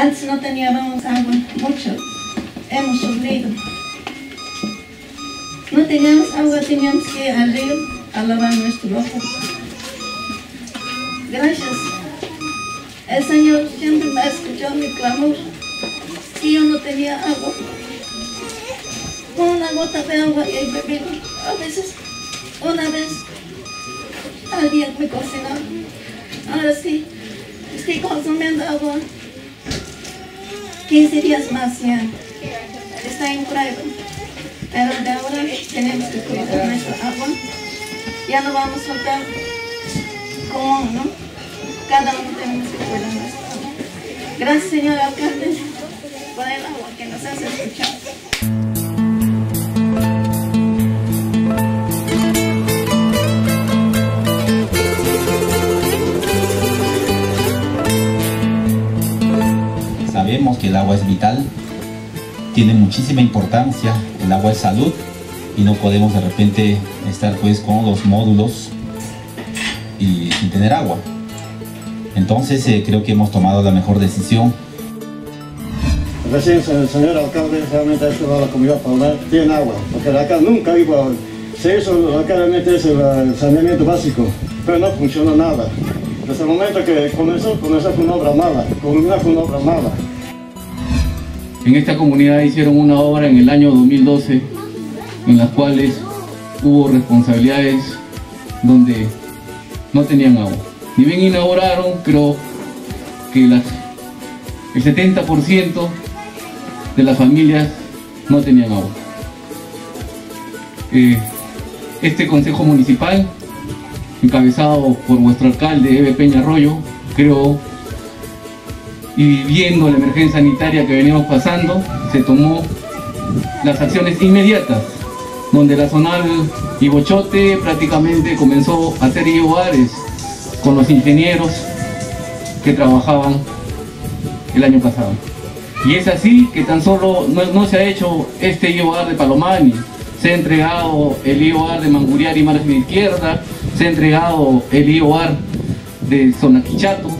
Antes no teníamos agua, mucho. Hemos sufrido. No teníamos agua, teníamos que ir al río a lavar nuestro ropa. Gracias. El Señor siempre me ha escuchado mi clamor. Que yo no tenía agua. Una gota de agua y he bebido. A veces, una vez al día me cocinaba. Ahora sí, estoy consumiendo agua 15 días más ya. Está en prueba. Pero de ahora tenemos que cuidar nuestra agua. Ya no vamos a soltar como, ¿no? Cada uno tenemos que cuidar nuestra agua. Gracias, señor alcalde, por el agua que nos hace escuchar. Que el agua es vital, tiene muchísima importancia, el agua es salud y no podemos de repente estar pues con los módulos y sin tener agua. Entonces eh, creo que hemos tomado la mejor decisión. Recién el señor alcalde realmente ha a la comunidad para tiene agua, porque acá nunca igual. Se hizo acá realmente es el, saneamiento básico, pero no funcionó nada. Desde el momento que comenzó, comenzó con una obra mala, con una obra mala. En esta comunidad hicieron una obra en el año 2012 en las cuales hubo responsabilidades donde no tenían agua. Ni bien inauguraron, creo que el 70% de las familias no tenían agua. Eh, este consejo municipal, encabezado por vuestro alcalde Eve Peña Arroyo, creo y viendo la emergencia sanitaria que veníamos pasando, se tomó las acciones inmediatas, donde la zonal Ibochote prácticamente comenzó a hacer IOARES con los ingenieros que trabajaban el año pasado. Y es así que tan solo no, se ha hecho este IOAR de Palomani, se ha entregado el IOAR de Manguriar y Margen Izquierda, se ha entregado el IOAR de Zonaquichato,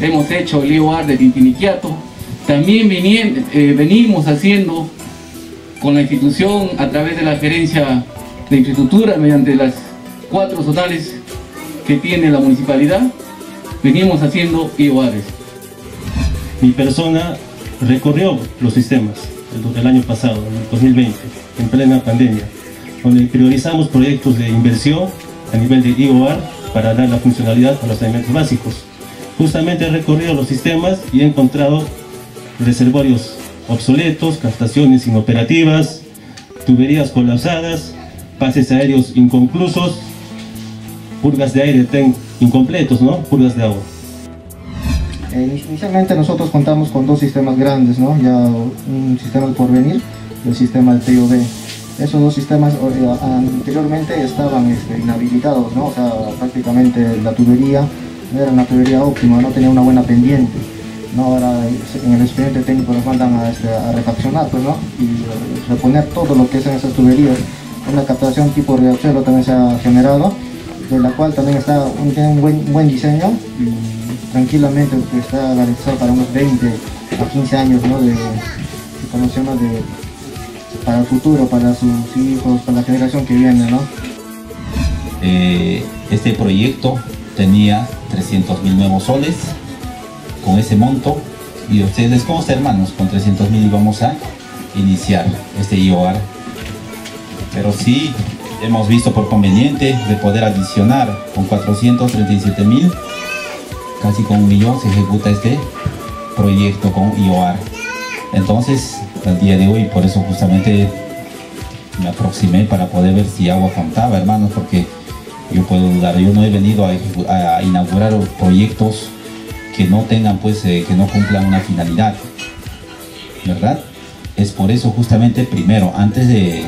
hemos hecho el IOAR de Tintiniquiato, también venien, eh, venimos haciendo con la institución a través de la gerencia de infraestructura mediante las cuatro zonales que tiene la municipalidad, venimos haciendo IOARES. Mi persona recorrió los sistemas el, año pasado, en el 2020, en plena pandemia, donde priorizamos proyectos de inversión a nivel de IOAR para dar la funcionalidad a los alimentos básicos. Justamente he recorrido los sistemas y he encontrado reservorios obsoletos, captaciones inoperativas, tuberías colapsadas, pases aéreos inconclusos, purgas de aire incompletos, ¿no? Purgas de agua. Eh, inicialmente nosotros contamos con dos sistemas grandes, ¿no? Ya un sistema de porvenir y el sistema del TIOB. Esos dos sistemas eh, anteriormente estaban este, inhabilitados, ¿no? O sea, prácticamente la tubería era una tubería óptima, no tenía una buena pendiente. ¿no? Ahora en el expediente técnico nos mandan a, este, refaccionar pues, ¿no? y reponer todo lo que es en esas tuberías. Una captación tipo riachuelo también se ha generado, de la cual también está un, tiene un buen, buen diseño y tranquilamente está garantizado para unos 20 a 15 años ¿no? de, de, de, para el futuro, para sus hijos, para la generación que viene. ¿no? Eh, este proyecto tenía 300 mil nuevos soles con ese monto. Y ustedes como hermanos con 300 mil íbamos a iniciar este IOAR pero sí hemos visto por conveniente de poder adicionar con 437 mil casi con un millón se ejecuta este proyecto con IOAR entonces al día de hoy por eso justamente me aproximé para poder ver si agua faltaba hermanos porque puedo dudar. Yo no he venido a, a inaugurar proyectos que no tengan, pues, eh, que no cumplan una finalidad, ¿verdad? Es por eso justamente primero, antes de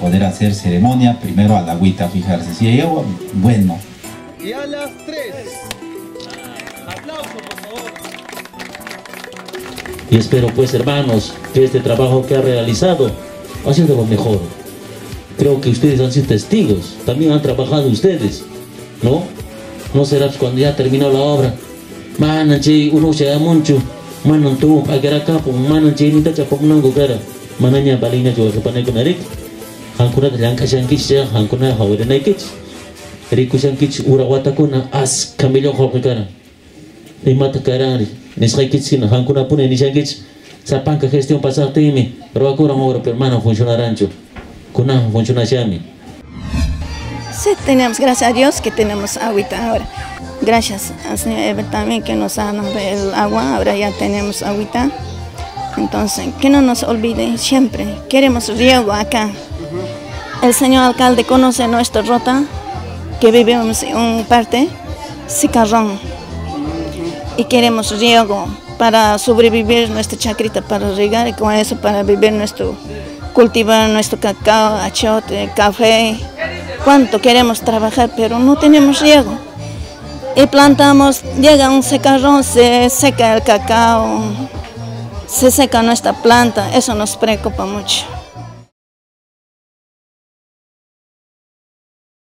poder hacer ceremonia, primero a la agüita, fijarse. Si hay agua, bueno. Y a las tres. Aplauso, por favor. Y espero, pues, hermanos, que este trabajo que ha realizado ha sido lo mejor creo que ustedes han sido testigos, también han trabajado ustedes, ¿no? No será cuando ya terminó la obra. Mana, che, uno se da mucho, manan tu agara kapu manan chinita chapok nangu gara mananya balina juga kepanai kunarik hankuna langka shankich ya hankuna hawere naikich riku shankich urawata kuna as kamilyo hoke gara imata karari nishaikich kina hankuna pune ni shankich sapanka gestión pasarte imi roakura ahora permano funcionarancho kuna funciona shami Sí, tenemos, gracias a Dios que tenemos agüita ahora. Gracias al señor también que nos ha dado el agua, ahora ya tenemos agüita. Entonces, que no nos olvide siempre, queremos riego acá. El señor alcalde conoce nuestra ruta, que vivimos en un parte, Sicarrón. Y queremos riego para sobrevivir nuestra chacrita, para regar y con eso para vivir nuestro, cultivar nuestro cacao, achote, café. Cuánto queremos trabajar, pero no tenemos riego. Y plantamos, llega un secarrón, se seca el cacao, se seca nuestra planta, eso nos preocupa mucho.